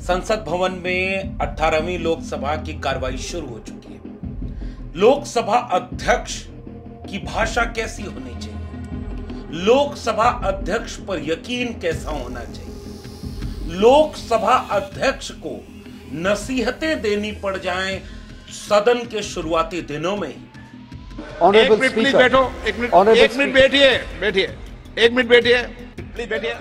संसद भवन में 18वीं लोकसभा की कार्रवाई शुरू हो चुकी है। लोकसभा अध्यक्ष की भाषा कैसी होनी चाहिए? लोकसभा अध्यक्ष पर यकीन कैसा होना चाहिए? लोकसभा अध्यक्ष को नसीहतें देनी पड़ जाएँ सदन के शुरुआती दिनों में। ही एक मिनट प्लीज़ बैठो एक मिनट एक मिनट. बैठिए बैठिए एक मिनट बैठिए प्लीज़ बैठिए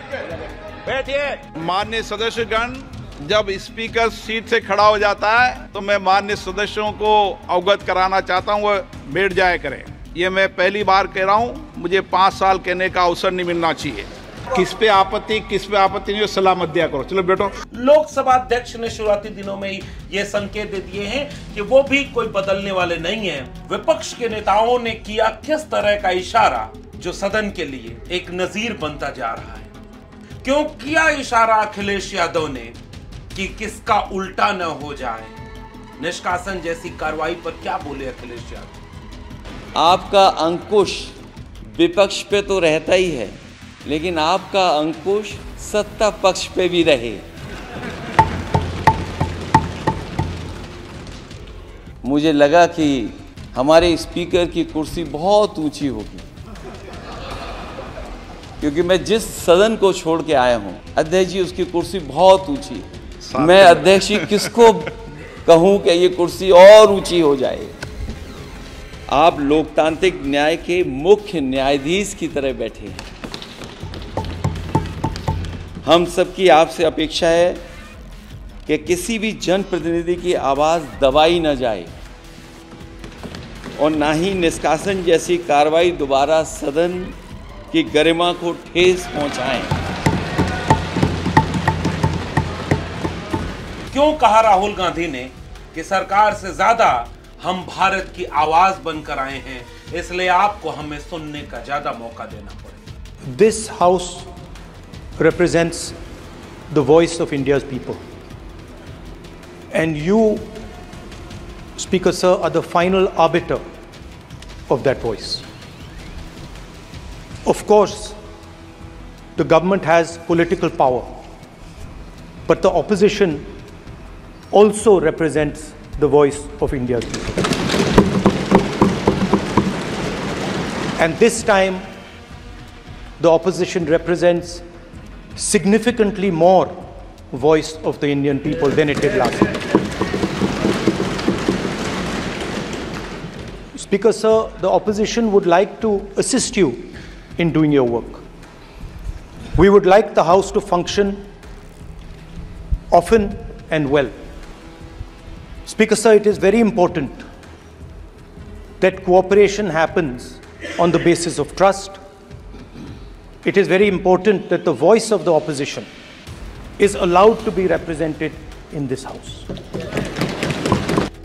बैठिए। मान्य सदस्यगण जब स्पीकर सीट से खड़ा हो जाता है तो मैं मान्य सदस्यों को अवगत कराना चाहता हूँ वो बैठ जाया करें। ये मैं पहली बार कह रहा हूँ मुझे पाँच साल कहने का अवसर नहीं मिलना चाहिए। किस पे आपत्ति किस पे आपत्ति नहीं हो, सलाह मत दिया करो। चलो बैठो लोकसभा अध्यक्ष ने शुरुआती दिनों में ही ये संकेत दे दिए हैं कि वो भी कोई बदलने वाले नहीं है। विपक्ष के नेताओं ने किया किस तरह का इशारा जो सदन के लिए एक नजीर बनता जा रहा है? क्यों किया इशारा अखिलेश यादव ने? कि किसका उल्टा न हो जाए। निष्कासन जैसी कार्रवाई पर क्या बोले अखिलेश यादव? आपका अंकुश विपक्ष पे तो रहता ही है, लेकिन आपका अंकुश सत्ता पक्ष पे भी रहे। मुझे लगा कि हमारे स्पीकर की कुर्सी बहुत ऊँची होगी, क्योंकि मैं जिस सदन को छोड़ के आया हूँ अध्यक्ष जी, उसकी कुर्सी बहुत ऊँची है। मैं अध्यक्ष जी किसको कहूँ कि ये कुर्सी और ऊँची हो जाए? आप लोकतांत्रिक न्याय के मुख्य न्यायाधीश की तरह बैठे हैं। हम सबकी आपसे अपेक्षा है कि किसी भी जनप्रतिनिधि की आवाज़ दबाई ना जाए और ना ही निष्कासन जैसी कार्रवाई दोबारा सदन की गरिमा को ठेस पहुंचाएँ। क्यों कहा राहुल गांधी ने कि सरकार से ज़्यादा हम भारत की आवाज़ बनकर आए हैं, इसलिए आपको हमें सुनने का ज़्यादा मौका देना पड़ेगा। This house represents the voice of India people and you speaker sir are the final arbiter of that voice of course the government has political power but the opposition also represents the voice of India's people. And this time, the opposition represents significantly more voice of the Indian people than it did last time. Speaker, sir, the opposition would like to assist you in doing your work. We would like the House to function often and well. Speaker, sir, it is very important that cooperation happens on the basis of trust. It is very important that the voice of the opposition is allowed to be represented in this House.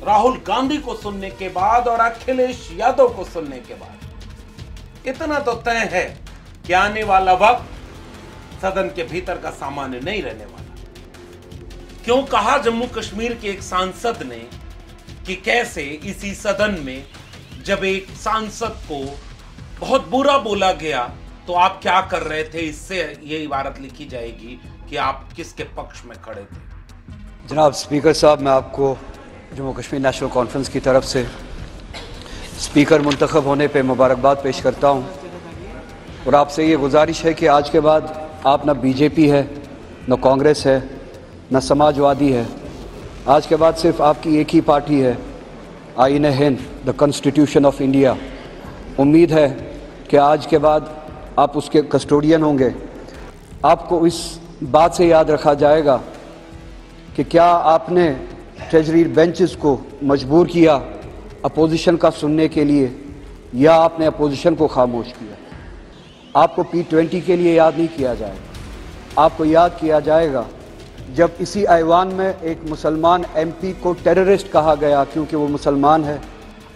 Rahul Gandhi को सुनने के बाद और अखिलेश यादव को सुनने के बाद इतना तो तय है कि आने वाला वक्त सदन के भीतर का सामान्य नहीं रहने वाला क्यों कहा जम्मू कश्मीर के एक सांसद ने कि कैसे इसी सदन में जब एक सांसद को बहुत बुरा बोला गया तो आप क्या कर रहे थे? इससे ये इबारत लिखी जाएगी कि आप किसके पक्ष में खड़े थे। जनाब, स्पीकर साहब, मैं आपको जम्मू कश्मीर नेशनल कॉन्फ्रेंस की तरफ़ से स्पीकर मुंतखब होने पे मुबारकबाद पेश करता हूँ। और आपसे ये गुजारिश है कि आज के बाद आप ना बीजेपी है, न कांग्रेस है न समाजवादी है। आज के बाद सिर्फ़ आपकी एक ही पार्टी है आई आइन हिंद, द कॉन्स्टिट्यूशन ऑफ़ इंडिया। उम्मीद है कि आज के बाद आप उसके कस्टोडियन होंगे। आपको इस बात से याद रखा जाएगा कि क्या आपने ट्रेजरी बेंचेस को मजबूर किया अपोजिशन का सुनने के लिए, या आपने अपोजिशन को खामोश किया? आपको पी ट्वेंटी के लिए याद नहीं किया जाएगा। आपको याद किया जाएगा जब इसी ऐवान में एक मुसलमान एमपी को टेररिस्ट कहा गया क्योंकि वो मुसलमान है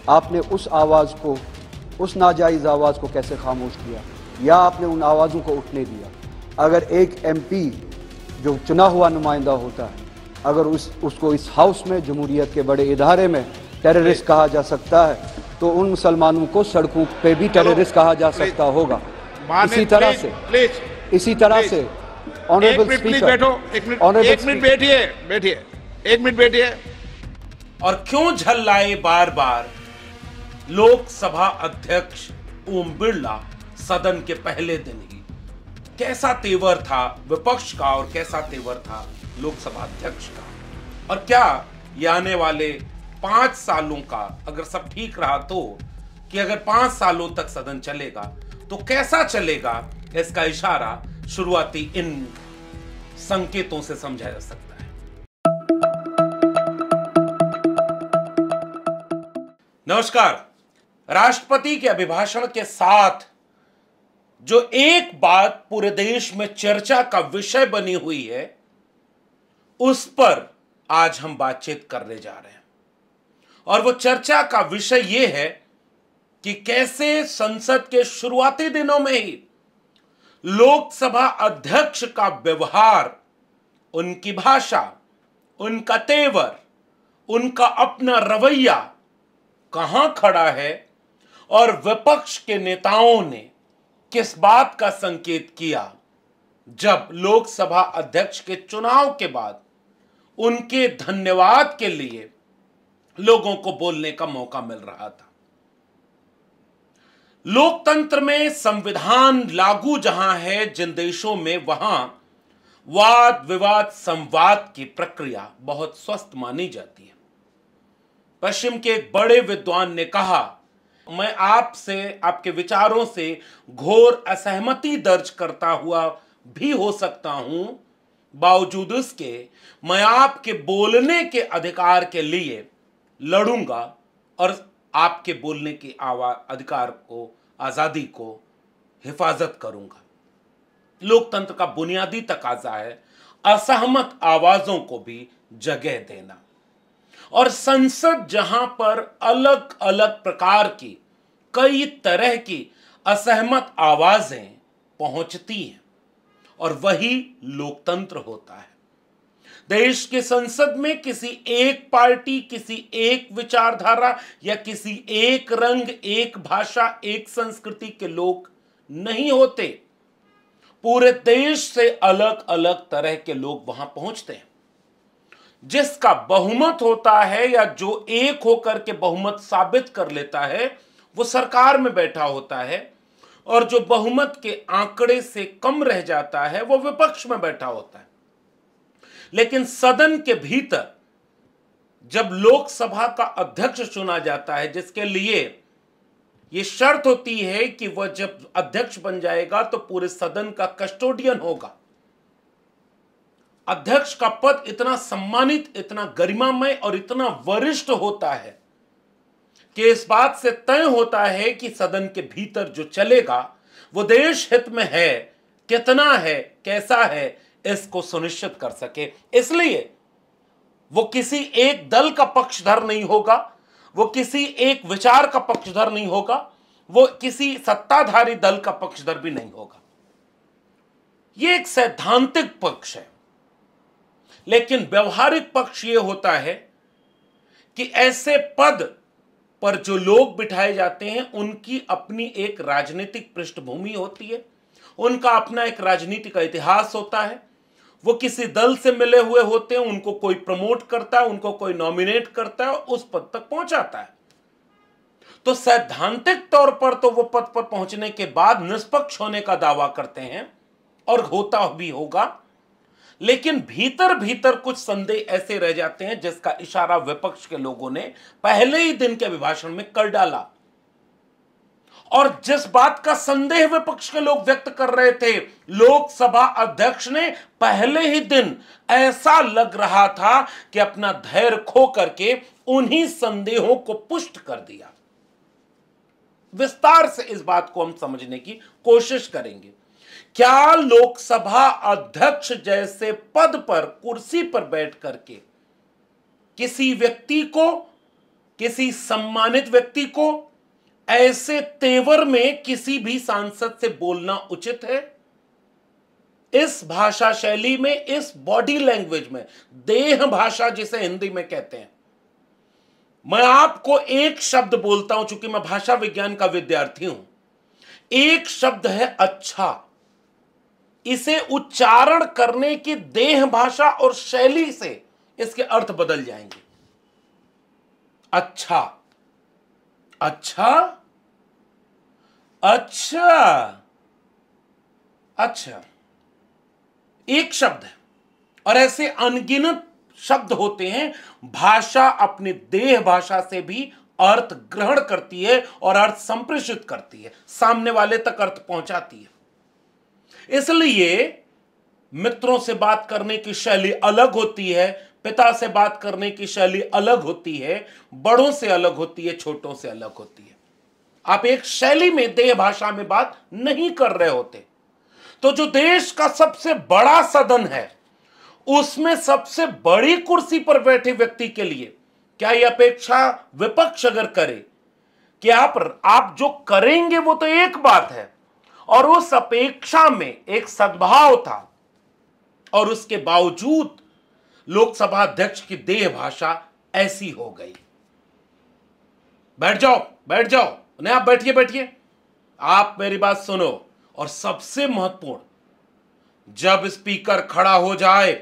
आपने उस आवाज़ को उस नाजायज़ आवाज़ को कैसे खामोश किया? या आपने उन आवाज़ों को उठने दिया? अगर एक एमपी जो चुना हुआ नुमाइंदा होता है अगर उस उसको इस हाउस में जमहूरियत के बड़े इदारे में टेररिस्ट कहा जा सकता है तो उन मुसलमानों को सड़कों पे भी टेररिस्ट कहा जा सकता होगा। इसी तरह से इसी तरह से एक मिनट प्लीज़ बैठो एक मिनट एक मिनट बैठिए बैठिए एक मिनट बैठिए। और क्यों झल्लाए बार बार लोकसभा अध्यक्ष ओम बिरला सदन के पहले दिन ही। कैसा तेवर था विपक्ष का और कैसा तेवर था लोकसभा अध्यक्ष का? और क्या ये आने वाले पाँच सालों का अगर सब ठीक रहा तो कि अगर पाँच सालों तक सदन चलेगा तो कैसा चलेगा? इसका इशारा शुरुआती इन संकेतों से समझा जा सकता है। नमस्कार। राष्ट्रपति के अभिभाषण के साथ जो एक बात पूरे देश में चर्चा का विषय बनी हुई है, उस पर आज हम बातचीत करने जा रहे हैं। और वो चर्चा का विषय यह है कि कैसे संसद के शुरुआती दिनों में ही लोकसभा अध्यक्ष का व्यवहार, उनकी भाषा, उनका तेवर, उनका अपना रवैया कहाँ खड़ा है और विपक्ष के नेताओं ने किस बात का संकेत किया जब लोकसभा अध्यक्ष के चुनाव के बाद उनके धन्यवाद के लिए लोगों को बोलने का मौका मिल रहा था? लोकतंत्र में संविधान लागू जहाँ है, जिन देशों में वहाँ वाद विवाद संवाद की प्रक्रिया बहुत स्वस्थ मानी जाती है। पश्चिम के एक बड़े विद्वान ने कहा, मैं आपसे, आपके विचारों से घोर असहमति दर्ज करता हुआ भी हो सकता हूँ। बावजूद उसके मैं आपके बोलने के अधिकार के लिए लड़ूँगा और आपके बोलने की आवाज़ अधिकार को, आज़ादी को हिफाजत करूँगा। लोकतंत्र का बुनियादी तकाजा है असहमत आवाजों को भी जगह देना। और संसद जहाँ पर अलग अलग प्रकार की, कई तरह की असहमत आवाज़ें पहुँचती हैं, और वही लोकतंत्र होता है। देश के संसद में किसी एक पार्टी, किसी एक विचारधारा या किसी एक रंग, एक भाषा, एक संस्कृति के लोग नहीं होते। पूरे देश से अलग अलग तरह के लोग वहाँ पहुँचते हैं। जिसका बहुमत होता है या जो एक होकर के बहुमत साबित कर लेता है, वो सरकार में बैठा होता है और जो बहुमत के आंकड़े से कम रह जाता है, वो विपक्ष में बैठा होता है। लेकिन सदन के भीतर जब लोकसभा का अध्यक्ष चुना जाता है, जिसके लिए यह शर्त होती है कि वह जब अध्यक्ष बन जाएगा तो पूरे सदन का कस्टोडियन होगा। अध्यक्ष का पद इतना सम्मानित, इतना गरिमामय और इतना वरिष्ठ होता है कि इस बात से तय होता है कि सदन के भीतर जो चलेगा, वो देश हित में है, कितना है, कैसा है इसको सुनिश्चित कर सके। इसलिए वो किसी एक दल का पक्षधर नहीं होगा, वो किसी एक विचार का पक्षधर नहीं होगा, वो किसी सत्ताधारी दल का पक्षधर भी नहीं होगा। ये एक सैद्धांतिक पक्ष है। लेकिन व्यवहारिक पक्ष यह होता है कि ऐसे पद पर जो लोग बिठाए जाते हैं, उनकी अपनी एक राजनीतिक पृष्ठभूमि होती है। उनका अपना एक राजनीतिक इतिहास होता है। वो किसी दल से मिले हुए होते हैं, उनको कोई प्रमोट करता है, उनको कोई नॉमिनेट करता है, उस पद तक पहुंचाता है। तो सैद्धांतिक तौर पर तो वो पद पर पहुँचने के बाद निष्पक्ष होने का दावा करते हैं, और होता भी होगा। लेकिन भीतर भीतर कुछ संदेह ऐसे रह जाते हैं जिसका इशारा विपक्ष के लोगों ने पहले ही दिन के अभिभाषण में कर डाला। और जिस बात का संदेह विपक्ष के लोग व्यक्त कर रहे थे, लोकसभा अध्यक्ष ने पहले ही दिन ऐसा लग रहा था कि अपना धैर्य खो करके उन्हीं संदेहों को पुष्ट कर दिया। विस्तार से इस बात को हम समझने की कोशिश करेंगे। क्या लोकसभा अध्यक्ष जैसे पद पर, कुर्सी पर बैठ करके किसी व्यक्ति को, किसी सम्मानित व्यक्ति को ऐसे तेवर में किसी भी सांसद से बोलना उचित है? इस भाषा शैली में, इस बॉडी लैंग्वेज में, देह भाषा जिसे हिंदी में कहते हैं, मैं आपको एक शब्द बोलता हूँ, चूँकि मैं भाषा विज्ञान का विद्यार्थी हूँ। एक शब्द है अच्छा। इसे उच्चारण करने की देह भाषा और शैली से इसके अर्थ बदल जाएँगे। अच्छा। अच्छा? अच्छा। अच्छा। एक शब्द है, और ऐसे अनगिनत शब्द होते हैं, भाषा अपनी देह भाषा से भी अर्थ ग्रहण करती है और अर्थ संप्रेषित करती है, सामने वाले तक अर्थ पहुंचाती है। इसलिए मित्रों से बात करने की शैली अलग होती है पिता से बात करने की शैली अलग होती है, बड़ों से अलग होती है, छोटों से अलग होती है। आप एक शैली में, देह भाषा में बात नहीं कर रहे होते। तो जो देश का सबसे बड़ा सदन है, उसमें सबसे बड़ी कुर्सी पर बैठे व्यक्ति के लिए क्या यह अपेक्षा विपक्ष अगर करे कि आप आप जो करेंगे वो तो एक बात है, और उस अपेक्षा में एक सद्भाव था, और उसके बावजूद लोकसभा अध्यक्ष की देह भाषा ऐसी हो गई। बैठ जाओ बैठ जाओ। नहीं, आप बैठिए बैठिए। आप मेरी बात सुनो। और सबसे महत्वपूर्ण, जब स्पीकर खड़ा हो जाए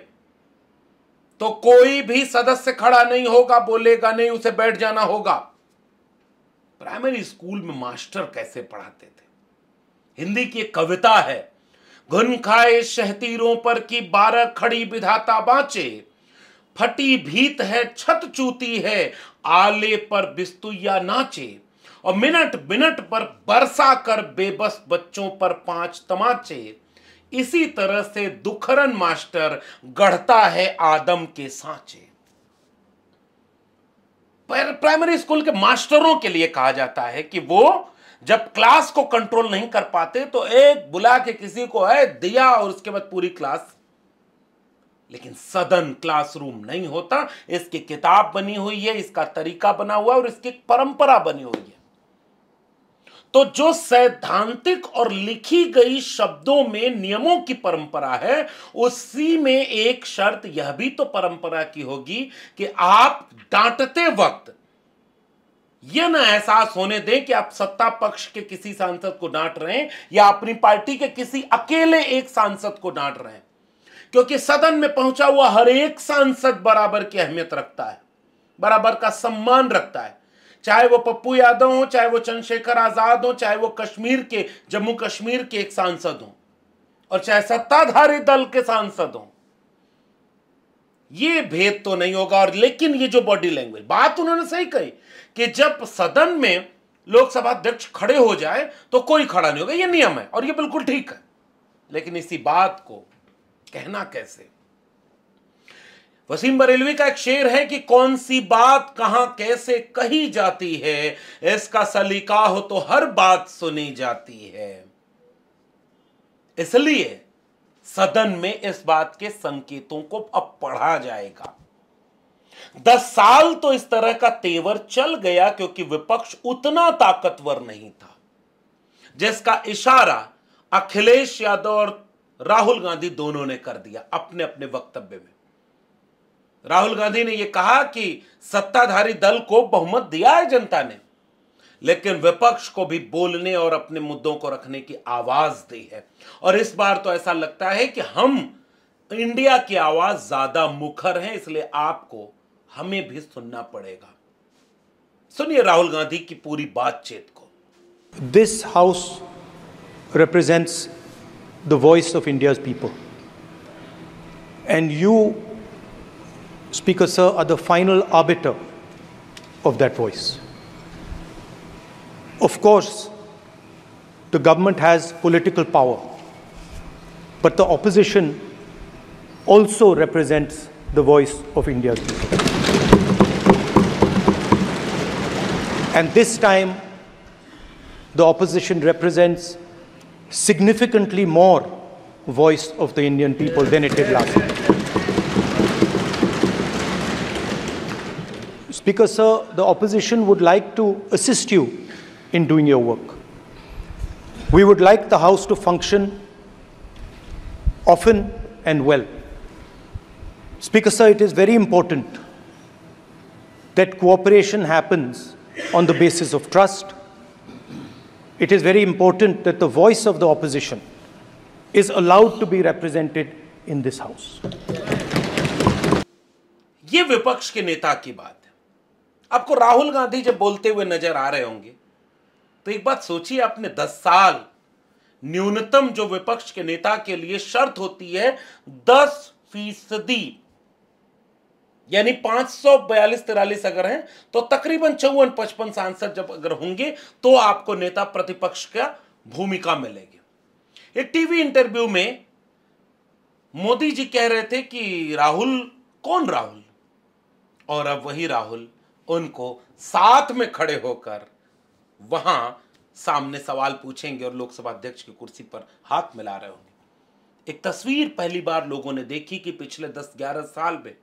तो कोई भी सदस्य खड़ा नहीं होगा, बोलेगा नहीं, उसे बैठ जाना होगा। प्राइमरी स्कूल में मास्टर कैसे पढ़ाते थे? हिंदी की एक कविता है घुन खाए शहतीरों पर की बारह खड़ी विधाता बांचे फटी भीत है, छत चूती है, आले पर बिस्तुया नाचे। और मिनट मिनट पर बरसा कर बेबस बच्चों पर पाँच तमाचे। इसी तरह से दुखरन मास्टर गढ़ता है आदम के सांचे। प्राइमरी स्कूल के मास्टरों के लिए कहा जाता है कि वो जब क्लास को कंट्रोल नहीं कर पाते तो एक बुला के किसी को है दिया और उसके बाद पूरी क्लास। लेकिन सदन क्लासरूम नहीं होता, इसकी किताब बनी हुई है, इसका तरीका बना हुआ है और इसकी परंपरा बनी हुई है। तो जो सैद्धांतिक और लिखी गई शब्दों में नियमों की परंपरा है, उसी में एक शर्त यह भी तो परंपरा की होगी कि आप डांटते वक्त यह ना एहसास होने दें कि आप सत्ता पक्ष के किसी सांसद को डांट रहे हैं या अपनी पार्टी के किसी अकेले एक सांसद को डांट रहे हैं। क्योंकि सदन में पहुँचा हुआ हर एक सांसद बराबर की अहमियत रखता है, बराबर का सम्मान रखता है। चाहे वो पप्पू यादव हो, चाहे वो चंद्रशेखर आज़ाद हो, चाहे वो कश्मीर के, जम्मू कश्मीर के एक सांसद हो, और चाहे सत्ताधारी दल के सांसद हो। ये भेद तो नहीं होगा, और लेकिन ये जो बॉडी लैंग्वेज बात उन्होंने सही कही कि जब सदन में लोकसभा अध्यक्ष खड़े हो जाए तो कोई खड़ा नहीं होगा, ये नियम है, और ये बिल्कुल ठीक है। लेकिन इसी बात को कहना कैसे? वसीम बरेलवी का एक शेर है कि कौन सी बात कहाँ कैसे कही जाती है, इसका सलीका हो तो हर बात सुनी जाती है। इसलिए सदन में इस बात के संकेतों को अब पढ़ा जाएगा। दस साल तो इस तरह का तेवर चल गया क्योंकि विपक्ष उतना ताकतवर नहीं था, जिसका इशारा अखिलेश यादव और राहुल गांधी दोनों ने कर दिया अपने अपने वक्तव्य में। राहुल गांधी ने यह कहा कि सत्ताधारी दल को बहुमत दिया है जनता ने, लेकिन विपक्ष को भी बोलने और अपने मुद्दों को रखने की आवाज़ दी है। और इस बार तो ऐसा लगता है कि हम इंडिया की आवाज़ ज़्यादा मुखर है, इसलिए आपको हमें भी सुनना पड़ेगा। सुनिए राहुल गांधी की पूरी बातचीत को। This house represents the voice of India's people. And you, Speaker Sir, are the final arbiter of that voice. Of course, the government has political power, but the opposition also represents the voice of India's people. And this time, the opposition represents significantly more voice of the Indian people than it did last time. Speaker, sir, the opposition would like to assist you in doing your work. We would like the House to function often and well. Speaker, sir, it is very important that cooperation happens on the basis of trust. It is very important that the voice of the opposition is allowed to be represented in this House. ये विपक्ष के नेता की बात है आपको राहुल गांधी जब बोलते हुए नज़र आ रहे होंगे तो एक बात सोचिए आपने दस साल न्यूनतम जो विपक्ष के नेता के लिए शर्त होती है दस फ़ीसदी यानी पाँच सौ बयालीस तिरालीस अगर हैं तो तकरीबन चौवन पचपन सांसद जब अगर होंगे तो आपको नेता प्रतिपक्ष का भूमिका मिलेगी। एक टीवी इंटरव्यू में मोदी जी कह रहे थे कि राहुल, कौन राहुल? और अब वही राहुल, उनको साथ में खड़े होकर वहाँ सामने सवाल पूछेंगे और लोकसभा अध्यक्ष की कुर्सी पर हाथ मिला रहे होंगे। एक तस्वीर पहली बार लोगों ने देखी कि पिछले 10-11 साल में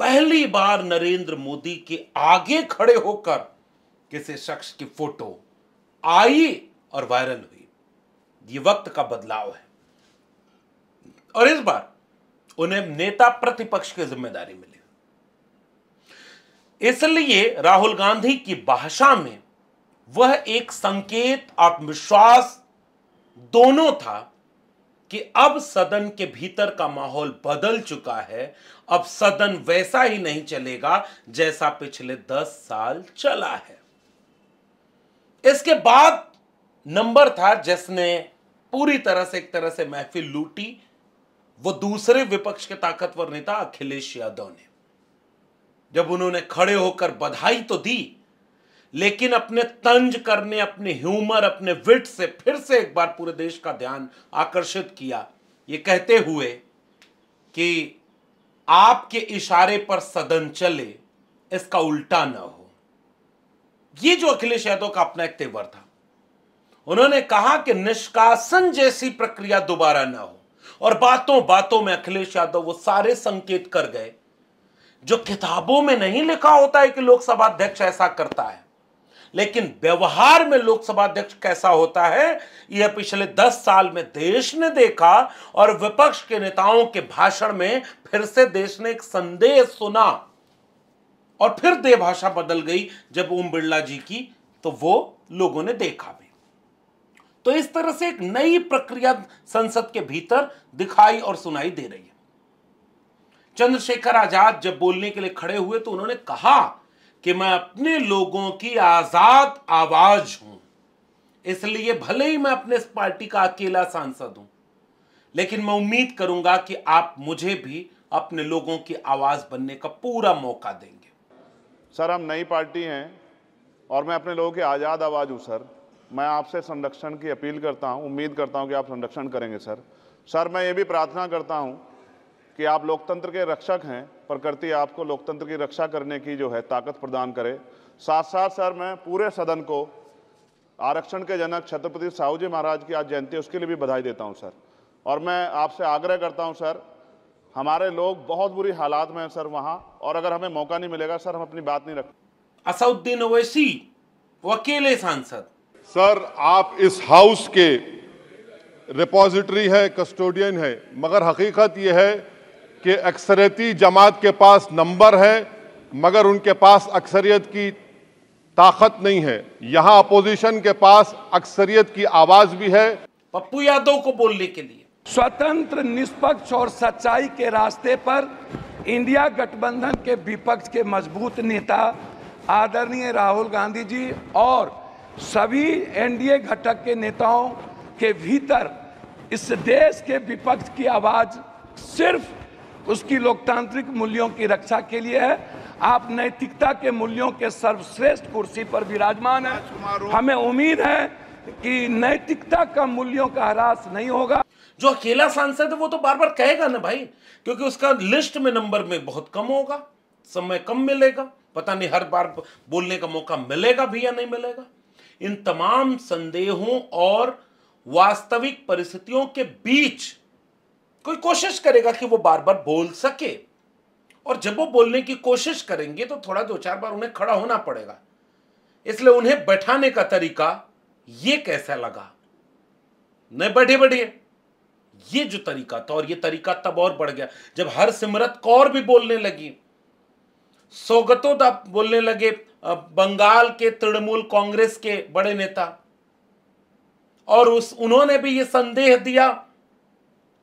पहली बार नरेंद्र मोदी के आगे खड़े होकर किसी शख्स की फ़ोटो आई और वायरल हुई। ये वक्त का बदलाव है। और इस बार उन्हें नेता प्रतिपक्ष की ज़िम्मेदारी मिली। इसलिए राहुल गांधी की भाषा में वह एक संकेत, आत्मविश्वास दोनों था कि अब सदन के भीतर का माहौल बदल चुका है। अब सदन वैसा ही नहीं चलेगा जैसा पिछले दस साल चला है। इसके बाद नंबर था जिसने पूरी तरह से एक तरह से महफिल लूटी, वो दूसरे विपक्ष के ताकतवर नेता अखिलेश यादव ने। जब उन्होंने खड़े होकर बधाई तो दी लेकिन अपने तंज करने, अपने ह्यूमर, अपने विट से फिर से एक बार पूरे देश का ध्यान आकर्षित किया। ये कहते हुए कि आपके इशारे पर सदन चले, इसका उल्टा न हो। ये जो अखिलेश यादव का अपना एक तेवर था। उन्होंने कहा कि निष्कासन जैसी प्रक्रिया दोबारा ना हो। और बातों बातों में अखिलेश यादव वो सारे संकेत कर गए, जो किताबों में नहीं लिखा होता है कि लोकसभा अध्यक्ष ऐसा करता है। लेकिन व्यवहार में लोकसभा अध्यक्ष कैसा होता है, यह पिछले दस साल में देश ने देखा और विपक्ष के नेताओं के भाषण में फिर से देश ने एक संदेश सुना। और फिर दे भाषा बदल गई जब ओम बिरला जी की तो वो लोगों ने देखा भी। तो इस तरह से एक नई प्रक्रिया संसद के भीतर दिखाई और सुनाई दे रही है। चंद्रशेखर आज़ाद जब बोलने के लिए खड़े हुए तो उन्होंने कहा कि मैं अपने लोगों की आज़ाद आवाज़ हूँ। इसलिए भले ही मैं अपने इस पार्टी का अकेला सांसद हूँ, लेकिन मैं उम्मीद करूँगा कि आप मुझे भी अपने लोगों की आवाज़ बनने का पूरा मौका देंगे। सर, हम नई पार्टी हैं और मैं अपने लोगों की आज़ाद आवाज़ हूँ, सर। मैं आपसे संरक्षण की अपील करता हूँ, उम्मीद करता हूँ कि आप संरक्षण करेंगे, सर। सर, मैं ये भी प्रार्थना करता हूँ कि आप लोकतंत्र के रक्षक हैं प्रकृति आपको लोकतंत्र की रक्षा करने की जो है ताकत प्रदान करे। साथ साथ सर मैं पूरे सदन को आरक्षण के जनक छत्रपति साहू जी महाराज की आज जयंती उसके लिए भी बधाई देता हूँ सर। और मैं आपसे आग्रह करता हूँ सर हमारे लोग बहुत बुरी हालात में हैं सर वहाँ और अगर हमें मौका नहीं मिलेगा सर हम अपनी बात नहीं रख असउद्दीन ओवैसी अकेले सांसद। सर आप इस हाउस के रिपोजिटरी है कस्टोडियन है मगर हकीकत यह है कि अक्सरियती जमात के पास नंबर है मगर उनके पास अक्सरियत की ताकत नहीं है। यहाँ अपोजिशन के पास अक्सरियत की आवाज़ भी है। पप्पू यादव को बोलने के लिए। स्वतंत्र निष्पक्ष और सच्चाई के रास्ते पर इंडिया गठबंधन के विपक्ष के मज़बूत नेता आदरणीय राहुल गांधी जी और सभी एनडीए घटक के नेताओं के भीतर इस देश के विपक्ष की आवाज़ सिर्फ़ उसकी लोकतांत्रिक मूल्यों की रक्षा के लिए है। आप नैतिकता के मूल्यों के सर्वश्रेष्ठ कुर्सी पर विराजमान है। हमें उम्मीद है कि नैतिकता का मूल्यों का ह्रास नहीं होगा। जो अकेला सांसद है वो तो बार बार कहेगा ना भाई क्योंकि उसका लिस्ट में नंबर में बहुत कम होगा समय कम मिलेगा। पता नहीं हर बार बोलने का मौका मिलेगा भी या नहीं मिलेगा। इन तमाम संदेहों और वास्तविक परिस्थितियों के बीच कोई कोशिश करेगा कि वो बार बार बोल सके। और जब वो बोलने की कोशिश करेंगे तो थोड़ा दो चार बार उन्हें खड़ा होना पड़ेगा। इसलिए उन्हें बैठाने का तरीका ये कैसा लगा? नहीं बैठे बैठिए ये जो तरीका था, और ये तरीका तब और बढ़ गया, जब हर सिमरत कौर भी बोलने लगी। सौगतो बोलने लगे बंगाल के तृणमूल कांग्रेस के बड़े नेता। और उस, उन्होंने भी ये संदेह दिया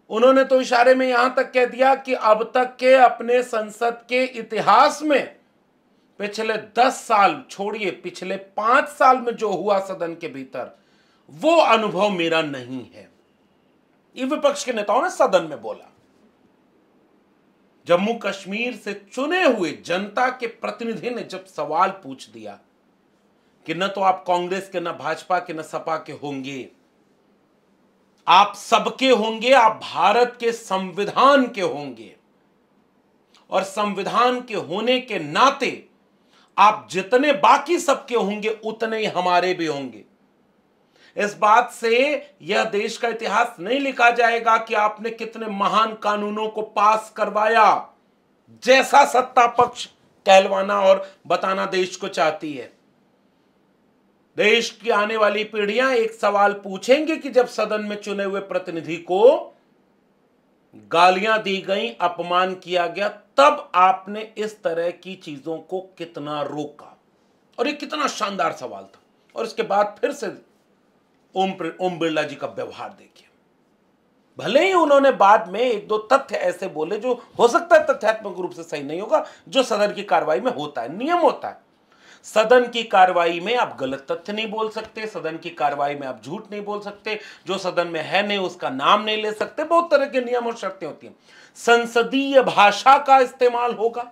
उन्होंने तो इशारे में यहाँ तक कह दिया कि अब तक के अपने संसद के इतिहास में पिछले दस साल, छोड़िए, पिछले पाँच साल में जो हुआ सदन के भीतर, वो अनुभव मेरा नहीं है। ये विपक्ष के नेताओं ने सदन में बोला। जम्मू कश्मीर से चुने हुए जनता के प्रतिनिधि ने जब सवाल पूछ दिया कि न तो आप कांग्रेस के, न भाजपा के, न सपा के होंगे आप सबके होंगे, आप भारत के संविधान के होंगे। और संविधान के होने के नाते आप जितने बाकी सबके होंगे, उतने ही हमारे भी होंगे। इस बात से यह देश का इतिहास नहीं लिखा जाएगा कि आपने कितने महान कानूनों को पास करवाया। जैसा सत्ता पक्ष कहलवाना और बताना देश को चाहती है। देश की आने वाली पीढ़ियाँ एक सवाल पूछेंगे कि जब सदन में चुने हुए प्रतिनिधि को गालियाँ दी गई, अपमान किया गया, तब आपने इस तरह की चीज़ों को कितना रोका? और ये कितना शानदार सवाल था। और इसके बाद फिर से ओम ओम बिरला जी का व्यवहार देखिए। भले ही उन्होंने बाद में एक दो तथ्य ऐसे बोले जो हो सकता है तथ्यात्मक रूप से सही नहीं होगा, जो सदन की कार्रवाई में होता है, नियम होता है। सदन की कार्रवाई में आप गलत तथ्य नहीं बोल सकते, सदन की कार्रवाई में आप झूठ नहीं बोल सकते, जो सदन में है नहीं, उसका नाम नहीं ले सकते, बहुत तरह के नियम और शर्तें होती हैं। संसदीय भाषा का इस्तेमाल होगा,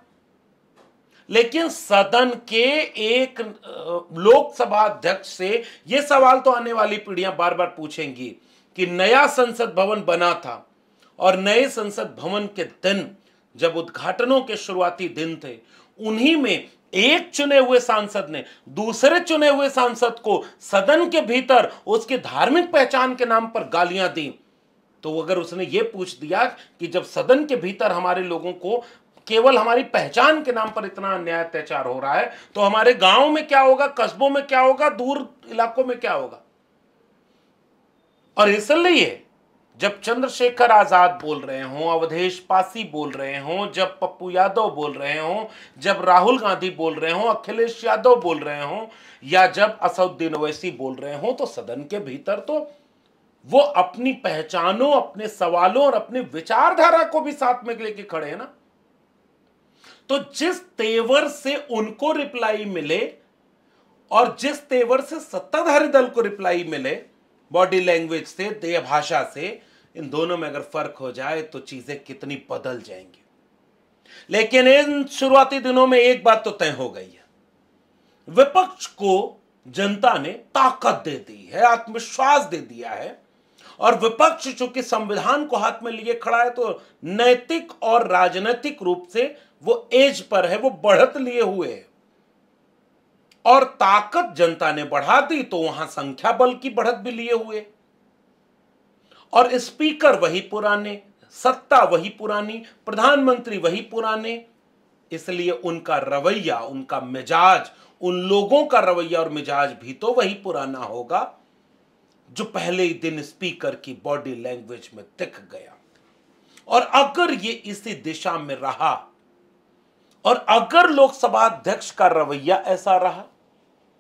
लेकिन सदन के एक लोकसभा अध्यक्ष से यह सवाल तो आने वाली पीढ़ियाँ बार बार पूछेंगी कि नया संसद भवन बना था और नए संसद भवन के दिन, जब उद्घाटनों के शुरुआती दिन थे, उन्हीं में एक चुने हुए सांसद ने दूसरे चुने हुए सांसद को सदन के भीतर उसकी धार्मिक पहचान के नाम पर गालियाँ दी। तो अगर उसने ये पूछ दिया कि जब सदन के भीतर हमारे लोगों को केवल हमारी पहचान के नाम पर इतना अन्याय अत्याचार हो रहा है तो हमारे गाँव में क्या होगा, कस्बों में क्या होगा, दूर इलाकों में क्या होगा? और इसलिए जब चंद्रशेखर आज़ाद बोल रहे हों, अवधेश पासी बोल रहे हों, जब पप्पू यादव बोल रहे हों, जब राहुल गांधी बोल रहे हों, अखिलेश यादव बोल रहे हों, या जब असउद्दीन ओवैसी बोल रहे हों तो सदन के भीतर तो वो अपनी पहचानों, अपने सवालों और अपनी विचारधारा को भी साथ में लेके खड़े हैं ना। तो जिस तेवर से उनको रिप्लाई मिले और जिस तेवर से सत्ताधारी दल को रिप्लाई मिले, बॉडी लैंग्वेज से, देह भाषा से इन दोनों में अगर फ़र्क हो जाए तो चीज़ें कितनी बदल जाएँगी। लेकिन इन शुरुआती दिनों में एक बात तो तय हो गई है। विपक्ष को जनता ने ताकत दे दी है, आत्मविश्वास दे दिया है, और विपक्ष चूँकि संविधान को हाथ में लिए खड़ा है तो नैतिक और राजनीतिक रूप से वो एज पर है, वो बढ़त लिए हुए है। और ताकत जनता ने बढ़ा दी तो वहाँ संख्या बल की बढ़त भी लिए हुए। और स्पीकर वही पुराने, सत्ता वही पुरानी, प्रधानमंत्री वही पुराने। इसलिए उनका रवैया, उनका मिजाज, उन लोगों का रवैया और मिजाज भी तो वही पुराना होगा, जो पहले ही दिन स्पीकर की बॉडी लैंग्वेज में दिख गया। और अगर ये इसी दिशा में रहा, और अगर लोकसभा अध्यक्ष का रवैया ऐसा रहा,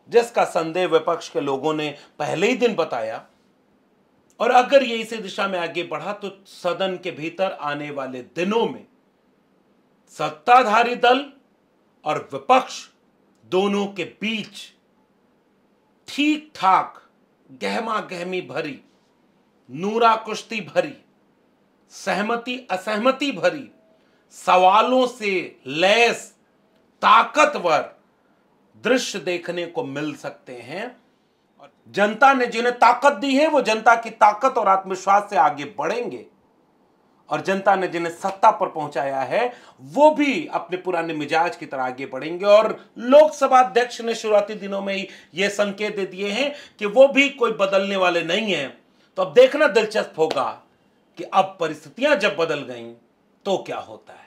जिसका संदेह विपक्ष के लोगों ने पहले ही दिन बताया और अगर ये इसी दिशा में आगे बढ़ा तो सदन के भीतर आने वाले दिनों में सत्ताधारी दल और विपक्ष दोनों के बीच ठीक ठाक गहमा गहमी भरी नूरा कुश्ती भरी, सहमति, असहमति भरी, सवालों से लैस, ताकतवर दृश्य देखने को मिल सकते हैं। जनता ने जिन्हें ताकत दी है, वो जनता की ताकत और आत्मविश्वास से आगे बढ़ेंगे। और जनता ने जिन्हें सत्ता पर पहुँचाया है, वो भी अपने पुराने मिजाज की तरह आगे बढ़ेंगे। और लोकसभा अध्यक्ष ने शुरुआती दिनों में ही ये संकेत दे दिए हैं कि वो भी कोई बदलने वाले नहीं है। तो अब देखना दिलचस्प होगा कि अब परिस्थितियाँ जब बदल गई तो क्या होता है।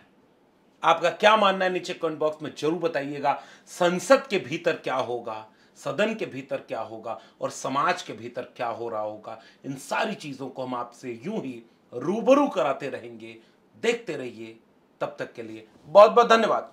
आपका क्या मानना है? नीचे कमेंट बॉक्स में ज़रूर बताइएगा। संसद के भीतर क्या होगा? सदन के भीतर क्या होगा और समाज के भीतर क्या हो रहा होगा, इन सारी चीज़ों को हम आपसे यूँ ही रूबरू कराते रहेंगे, देखते रहिए। तब तक के लिए बहुत बहुत धन्यवाद।